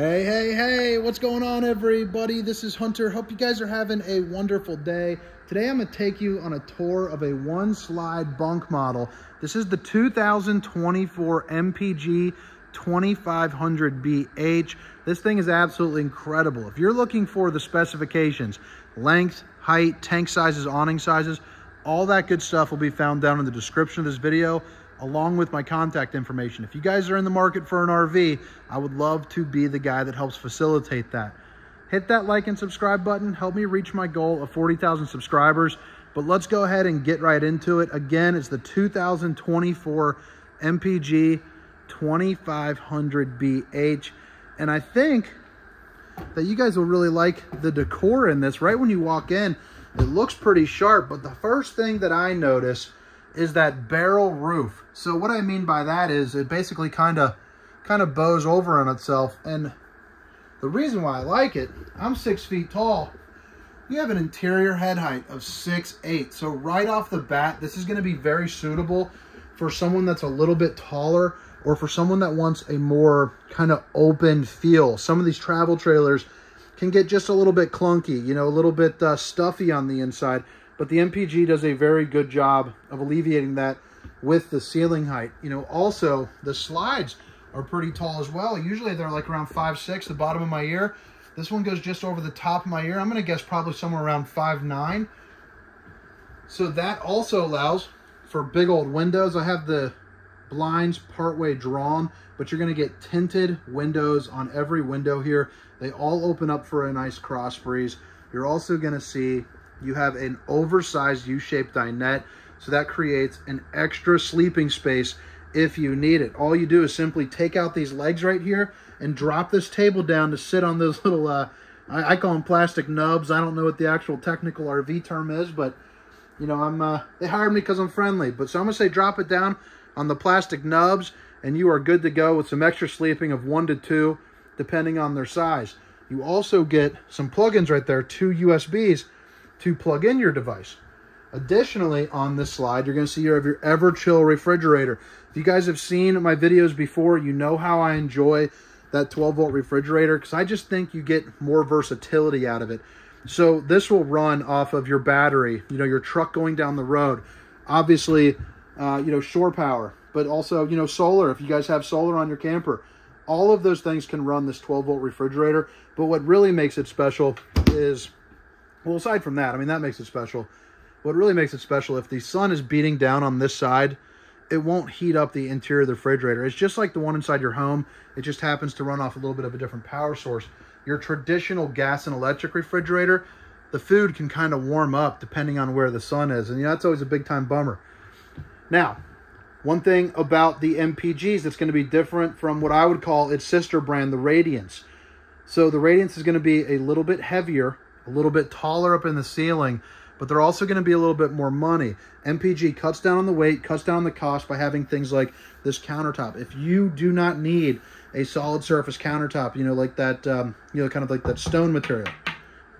Hey, hey, hey, what's going on, everybody? This is Hunter. Hope you guys are having a wonderful day. Today, I'm to take you on a tour of a one slide bunk model. This is the 2024 MPG 2500BH. This thing is absolutely incredible. If you're looking for the specifications, length, height, tank sizes, awning sizes, all that good stuff will be found down in the description of this video along with my contact information. If you guys are in the market for an RV, I would love to be the guy that helps facilitate that. Hit that like and subscribe button. Help me reach my goal of 40,000 subscribers. But let's go ahead and get right into it. Again, it's the 2024 MPG 2500BH. And I think that you guys will really like the decor in this. Right when you walk in, it looks pretty sharp. But the first thing that I notice is that barrel roof. So what I mean by that is it basically kind of kind of bows over on itself. And the reason why I like it, I'm six feet tall. We have an interior head height of six eight. So right off the bat, this is going to be very suitable for someone that's a little bit taller or for someone that wants a more kind of open feel. Some of these travel trailers can get just a little bit clunky, you know, a little bit uh, stuffy on the inside. But the MPG does a very good job of alleviating that with the ceiling height. You know, also the slides are pretty tall as well. Usually they're like around five six, the bottom of my ear. This one goes just over the top of my ear. I'm to guess probably somewhere around five nine. So that also allows for big old windows. I have the blinds partway drawn, but you're to get tinted windows on every window here. They all open up for a nice cross breeze. You're also to see you have an oversized U-shaped dinette. So that creates an extra sleeping space if you need it. All you do is simply take out these legs right here and drop this table down to sit on those little, uh, I, I, call them plastic nubs. I don't know what the actual technical RV term is, but you know, I'm, uh, they hired me because I'm friendly. But so I'm gonna say drop it down on the plastic nubs and you are good to go with some extra sleeping of one to two, depending on their size. You also get some plugins right there, two USBs to plug in your device. Additionally, on this slide, you're going to see you have your Everchill refrigerator. If you guys have seen my videos before, you know how I enjoy that 12 volt refrigerator because I just think you get more versatility out of it. So this will run off of your battery, you know, your truck going down the road. Obviously, uh, you know, shore power, but also, you know, solar. If you guys have solar on your camper, all of those things can run this 12 volt refrigerator. But what really makes it special is well, aside from that, I mean, that makes it special. What really makes it special, if the sun is beating down on this side, it won't heat up the interior of the refrigerator. It's just like the one inside your home. It just happens to run off a little bit of a different power source. Your traditional gas and electric refrigerator, the food can kind of warm up depending on where the sun is. And you know, that's always a big time bummer. Now, one thing about the MPGs that's going to be different from what I would call its sister brand, the Radiance. So the Radiance is going to be a little bit heavier a little bit taller up in the ceiling, but they're also going to be a little bit more money. MPG cuts down on the weight, cuts down the cost by having things like this countertop. If you do not need a solid surface countertop, you know, like that, um, you know, kind of like that stone material.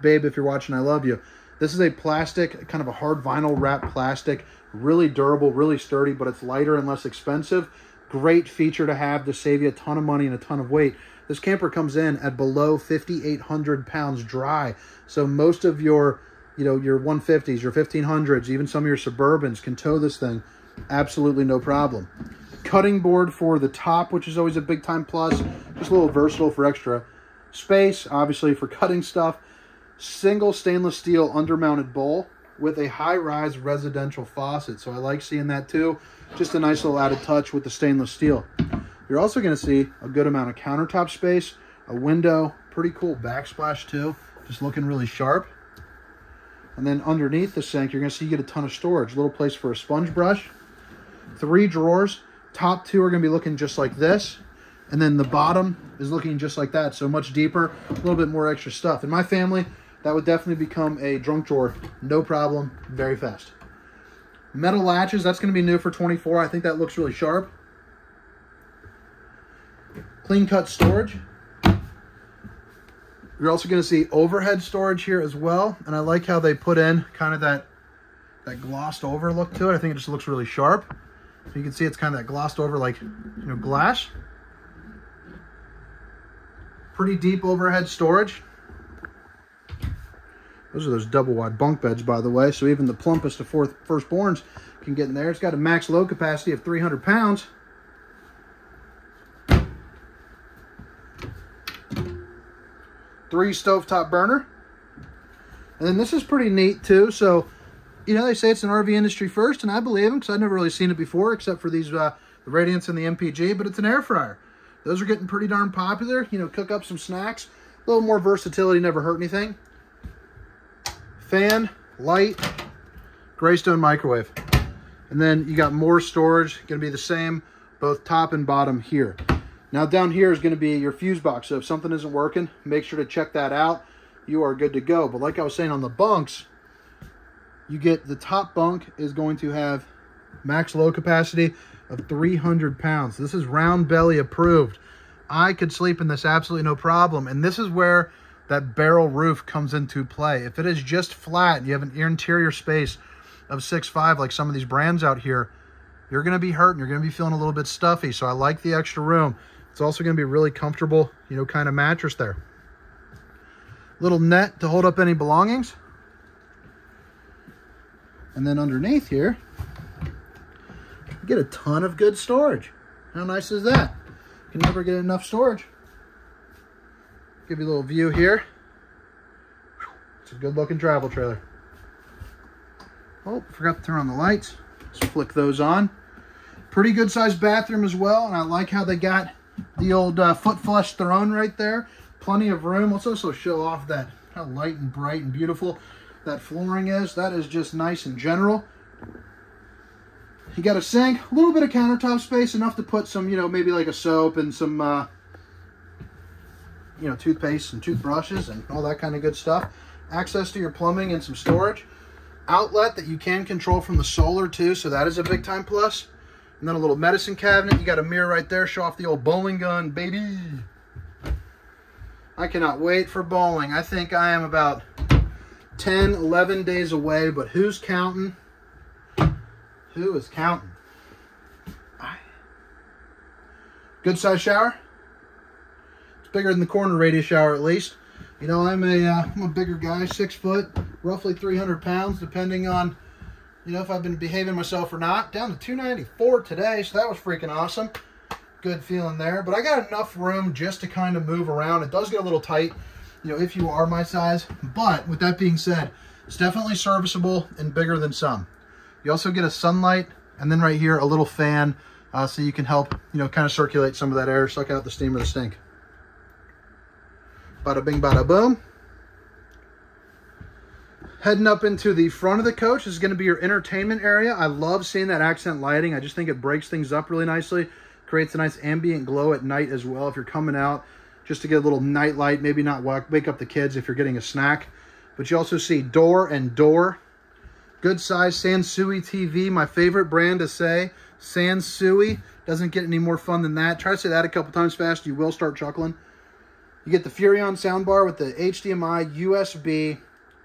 Babe, if you're watching, I love you. This is a plastic, kind of a hard vinyl wrap plastic, really durable, really sturdy, but it's lighter and less expensive. Great feature to have to save you a ton of money and a ton of weight. This camper comes in at below 5,800 pounds dry. So most of your, you know, your 150s, your 1500s, even some of your Suburbans can tow this thing absolutely no problem. Cutting board for the top, which is always a big time plus. Just a little versatile for extra space, obviously for cutting stuff. Single stainless steel undermounted bowl with a high-rise residential faucet. So I like seeing that too. Just a nice little added touch with the stainless steel. You're also going to see a good amount of countertop space, a window, pretty cool backsplash too, just looking really sharp. And then underneath the sink, you're going to see you get a ton of storage. Little place for a sponge brush. Three drawers. Top two are going to be looking just like this. And then the bottom is looking just like that. So much deeper, a little bit more extra stuff. In my family, that would definitely become a drunk drawer. No problem, very fast. Metal latches, that's going to be new for 24. I think that looks really sharp. Clean cut storage. You're also going to see overhead storage here as well. And I like how they put in kind of that, that glossed over look to it. I think it just looks really sharp. So you can see it's kind of that glossed over like, you know, glass. Pretty deep overhead storage. Those are those double wide bunk beds, by the way. So even the plumpest of fourth firstborns can get in there. It's got a max load capacity of 300 pounds. Three stovetop burner. And then this is pretty neat too. So, you know, they say it's an RV industry first, and I believe them because I've never really seen it before, except for these uh, the Radiance and the MPG. But it's an air fryer. Those are getting pretty darn popular. You know, cook up some snacks. A little more versatility, never hurt anything. Fan, light, Greystone microwave. And then you got more storage, going to be the same, both top and bottom here. Now down here is going to be your fuse box. So if something isn't working, make sure to check that out. You are good to go. But like I was saying on the bunks, you get the top bunk is going to have max load capacity of 300 pounds. This is round belly approved. I could sleep in this absolutely no problem. And this is where that barrel roof comes into play. If it is just flat and you have an interior space of 6'5", like some of these brands out here, you're going to be hurting. You're going to be feeling a little bit stuffy. So I like the extra room. It's also going to be really comfortable, you know, kind of mattress there. Little net to hold up any belongings. And then underneath here, you get a ton of good storage. How nice is that? You can never get enough storage. Give you a little view here. It's a good looking travel trailer. Oh, forgot to turn on the lights. Let's flick those on. Pretty good sized bathroom as well. And I like how they got the old uh, foot flush throne right there. Plenty of room. Let's also show off that how light and bright and beautiful that flooring is. That is just nice in general. You got a sink, a little bit of countertop space, enough to put some, you know, maybe like a soap and some, uh, you know, toothpaste and toothbrushes and all that kind of good stuff. Access to your plumbing and some storage. Outlet that you can control from the solar too, so that is a big time plus. And then a little medicine cabinet. You got a mirror right there. Show off the old bowling gun, baby. I cannot wait for bowling. I think I am about 10, 11 days away, but who's counting? Who is counting? Good size shower. It's bigger than the corner radius shower at least. You know, I'm a, am uh, a bigger guy, six foot, roughly 300 pounds, depending on, you know, if I've been behaving myself or not. Down to 294 today, so that was freaking awesome. Good feeling there. But I got enough room just to kind of move around. It does get a little tight, you know, if you are my size. But with that being said, it's definitely serviceable and bigger than some. You also get a sunlight, and then right here, a little fan, uh, so you can help, you know, kind of circulate some of that air, suck out the steam or the stink. Bada bing, bada boom. Heading up into the front of the coach is going to be your entertainment area. I love seeing that accent lighting. I just think it breaks things up really nicely. Creates a nice ambient glow at night as well if you're coming out just to get a little night light. Maybe not wake up the kids if you're getting a snack. But you also see door and door. Good size Sansui TV, my favorite brand to say. Sansui. Doesn't get any more fun than that. Try to say that a couple times fast. You will start chuckling. You get the Furrion soundbar with the HDMI, USB,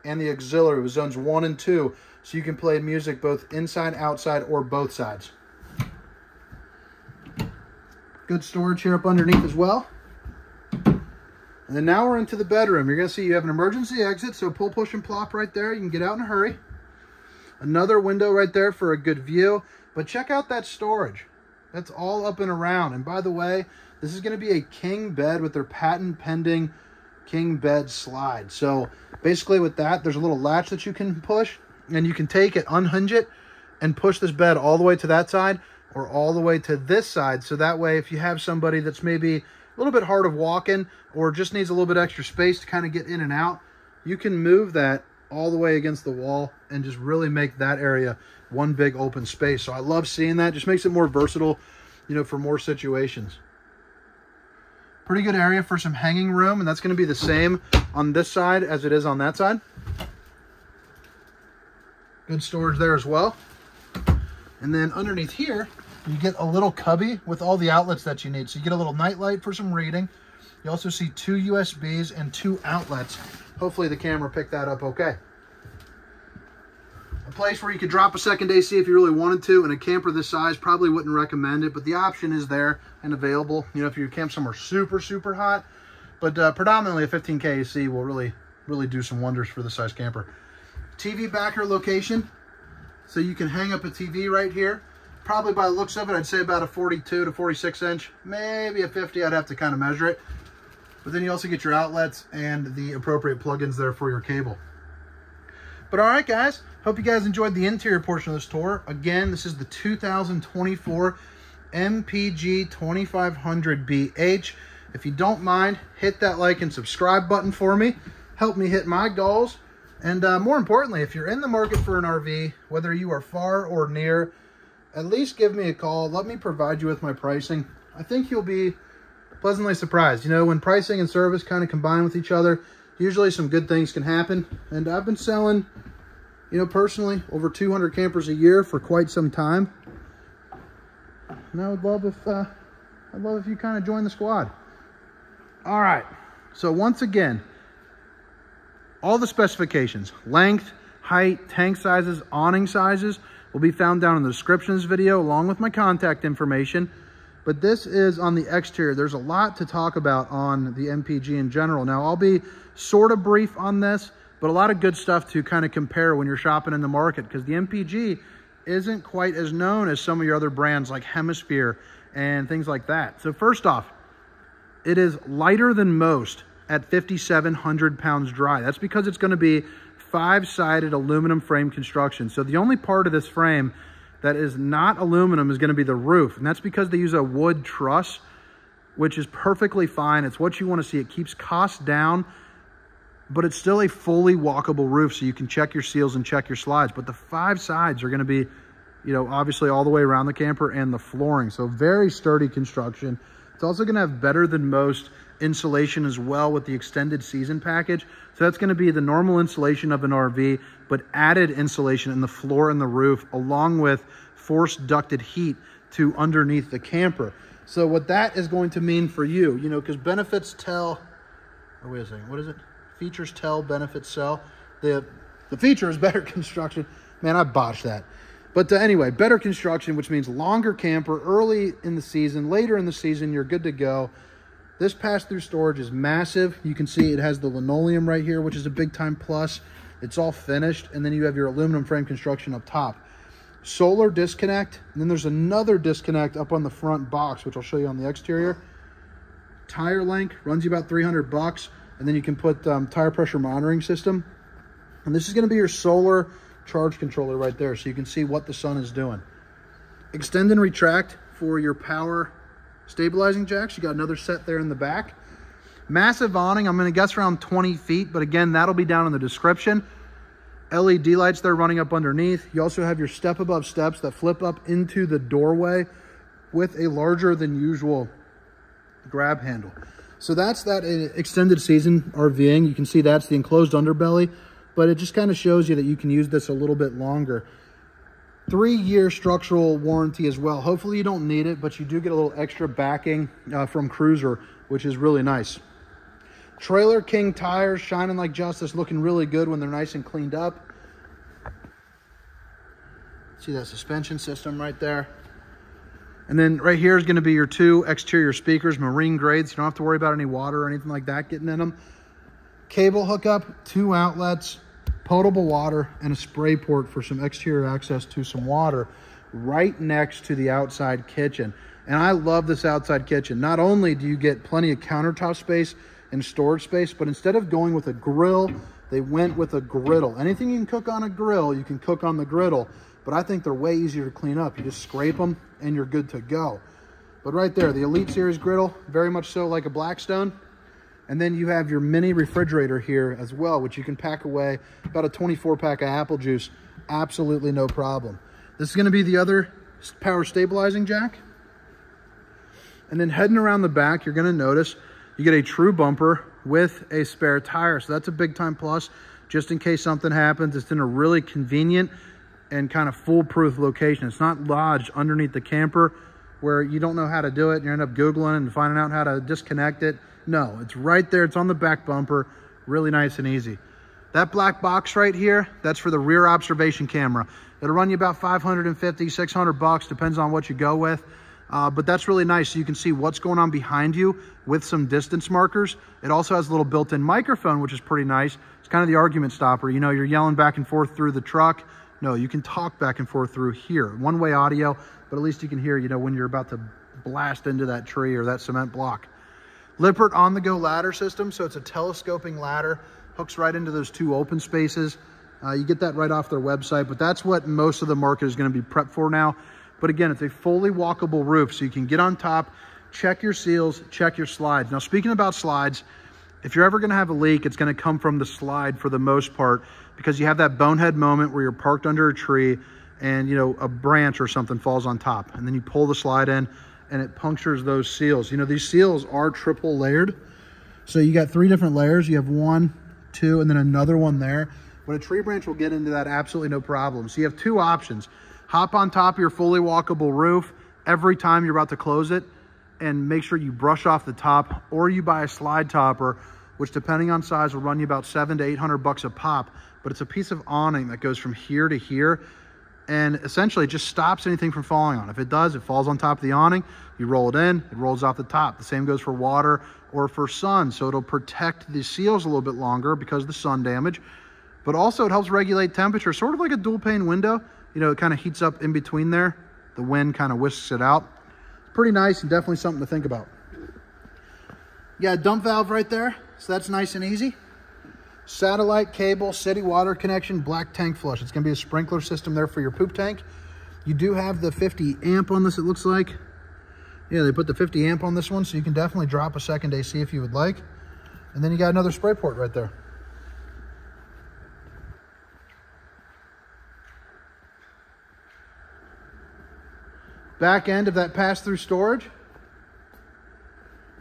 and the auxiliary with zones 1 and 2. So you can play music both inside, outside, or both sides. Good storage here up underneath as well. And then now we're into the bedroom. You're going to see you have an emergency exit, so pull, push, and plop right there. You can get out in a hurry. Another window right there for a good view. But check out that storage. That's all up and around. And by the way, this is going to be a king bed with their patent pending king bed slide. So basically with that, there's a little latch that you can push and you can take it, unhinge it, and push this bed all the way to that side or all the way to this side. So that way, if you have somebody that's maybe a little bit hard of walking or just needs a little bit extra space to kind of get in and out, you can move that all the way against the wall and just really make that area one big open space. So I love seeing that. Just makes it more versatile, you know, for more situations. Pretty good area for some hanging room, and that's going to be the same on this side as it is on that side. Good storage there as well. And then underneath here, you get a little cubby with all the outlets that you need. So you get a little nightlight for some reading. You also see two USBs and two outlets. Hopefully the camera picked that up okay a place where you could drop a second AC if you really wanted to. And a camper this size, probably wouldn't recommend it, but the option is there and available. You know, if you camp somewhere super, super hot. But uh, predominantly a 15K AC will really, really do some wonders for the size camper. TV backer location. So you can hang up a TV right here. Probably by the looks of it, I'd say about a 42 to 46 inch, maybe a 50. I'd have to kind of measure it. But then you also get your outlets and the appropriate plugins there for your cable. But all right, guys, hope you guys enjoyed the interior portion of this tour. Again, this is the 2024 MPG 2500BH. If you don't mind, hit that like and subscribe button for me. Help me hit my goals. And uh, more importantly, if you're in the market for an RV, whether you are far or near, at least give me a call. Let me provide you with my pricing. I think you'll be pleasantly surprised. You know, when pricing and service kind of combine with each other, usually some good things can happen. And I've been selling, you know, personally, over 200 campers a year for quite some time. And I would love if, uh, I'd love if you kind of join the squad. All right. So once again, all the specifications, length, height, tank sizes, awning sizes, will be found down in the description of this video along with my contact information. But this is on the exterior. There's a lot to talk about on the MPG in general. Now, I'll be sort of brief on this, but a lot of good stuff to kind of compare when you're shopping in the market because the MPG isn't quite as known as some of your other brands like Hemisphere and things like that. So first off, it is lighter than most at 5,700 pounds dry. That's because it's going to be five-sided aluminum frame construction. So the only part of this frame that is not aluminum is going to be the roof. And that's because they use a wood truss, which is perfectly fine. It's what you want to see. It keeps costs down, but it's still a fully walkable roof. So you can check your seals and check your slides. But the five sides are going to be, you know, obviously all the way around the camper and the flooring. So very sturdy construction. It's also going to have better than most insulation as well with the extended season package. So that's going to be the normal insulation of an RV, but added insulation in the floor and the roof, along with forced ducted heat to underneath the camper. So what that is going to mean for you, you know, because benefits tell, oh, wait a second, what is it? Features tell, benefits sell. The, the feature is better construction. Man, I botched that. But uh, anyway, better construction, which means longer camper, early in the season, later in the season, you're good to go. This pass-through storage is massive. You can see it has the linoleum right here, which is a big time plus. It's all finished. And then you have your aluminum frame construction up top. Solar disconnect. And then there's another disconnect up on the front box, which I'll show you on the exterior. TireLinc runs you about 300 bucks. And then you can put um, tire pressure monitoring system. And this is going to be your solar charge controller right there. So you can see what the sun is doing. Extend and retract for your power stabilizing jacks. You got another set there in the back. Massive awning. I'm going to guess around 20 feet, but again, that'll be down in the description. LED lights there running up underneath. You also have your step above steps that flip up into the doorway with a larger than usual grab handle. So that's that extended season RVing. You can see that's the enclosed underbelly, but it just kind of shows you that you can use this a little bit longer three-year structural warranty as well. Hopefully you don't need it, but you do get a little extra backing uh, from Cruiser, which is really nice. Trailer King tires shining like justice, looking really good when they're nice and cleaned up. See that suspension system right there. And then right here is going to be your two exterior speakers, marine grades. You don't have to worry about any water or anything like that getting in them. Cable hookup, two outlets, potable water and a spray port for some exterior access to some water right next to the outside kitchen. And I love this outside kitchen. Not only do you get plenty of countertop space and storage space, but instead of going with a grill, they went with a griddle. Anything you can cook on a grill, you can cook on the griddle. But I think they're way easier to clean up. You just scrape them and you're good to go. But right there, the Elite Series griddle, very much so like a Blackstone. And then you have your mini refrigerator here as well, which you can pack away about a 24 pack of apple juice. Absolutely no problem. This is gonna be the other power stabilizing jack. And then heading around the back, you're gonna notice you get a true bumper with a spare tire. So that's a big time plus. Just in case something happens, it's in a really convenient and kind of foolproof location. It's not lodged underneath the camper where you don't know how to do it and you end up Googling and finding out how to disconnect it. No, it's right there. It's on the back bumper. Really nice and easy. That black box right here, that's for the rear observation camera. It'll run you about 550, 600 bucks, depends on what you go with. Uh, but that's really nice. So you can see what's going on behind you with some distance markers. It also has a little built-in microphone, which is pretty nice. It's kind of the argument stopper. You know, you're yelling back and forth through the truck. No, you can talk back and forth through here. One-way audio, but at least you can hear, you know, when you're about to blast into that tree or that cement block. Lippert on-the-go ladder system. So it's a telescoping ladder. Hooks right into those two open spaces. Uh, you get that right off their website, but that's what most of the market is going to be prepped for now. But again, it's a fully walkable roof, so you can get on top, check your seals, check your slides. Now, speaking about slides, if you're ever going to have a leak, it's going to come from the slide for the most part because you have that bonehead moment where you're parked under a tree and, you know, a branch or something falls on top. And then you pull the slide in and it punctures those seals. You know, these seals are triple layered. So you got three different layers. You have one, two, and then another one there. But a tree branch will get into that absolutely no problem. So you have two options. Hop on top of your fully walkable roof every time you're about to close it and make sure you brush off the top or you buy a slide topper, which depending on size will run you about seven to 800 bucks a pop. But it's a piece of awning that goes from here to here and essentially just stops anything from falling on. If it does, it falls on top of the awning, you roll it in, it rolls off the top. The same goes for water or for sun. So it'll protect the seals a little bit longer because of the sun damage. But also it helps regulate temperature, sort of like a dual pane window you know, it kind of heats up in between there. The wind kind of whisks it out. Pretty nice and definitely something to think about. You got a dump valve right there, so that's nice and easy. Satellite cable, city water connection, black tank flush. It's gonna be a sprinkler system there for your poop tank. You do have the 50 amp on this, it looks like. Yeah, they put the 50 amp on this one, so you can definitely drop a second AC if you would like. And then you got another spray port right there. Back end of that pass-through storage.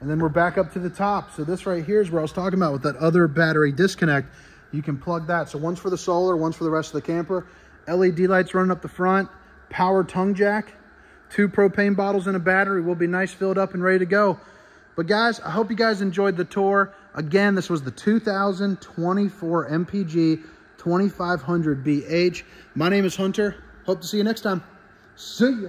And then we're back up to the top. So this right here is where I was talking about with that other battery disconnect. You can plug that. So one's for the solar, one's for the rest of the camper. LED lights running up the front, power tongue jack, two propane bottles and a battery will be nice filled up and ready to go. But guys, I hope you guys enjoyed the tour. Again, this was the 2024 MPG 2500BH. My name is Hunter. Hope to see you next time. See ya.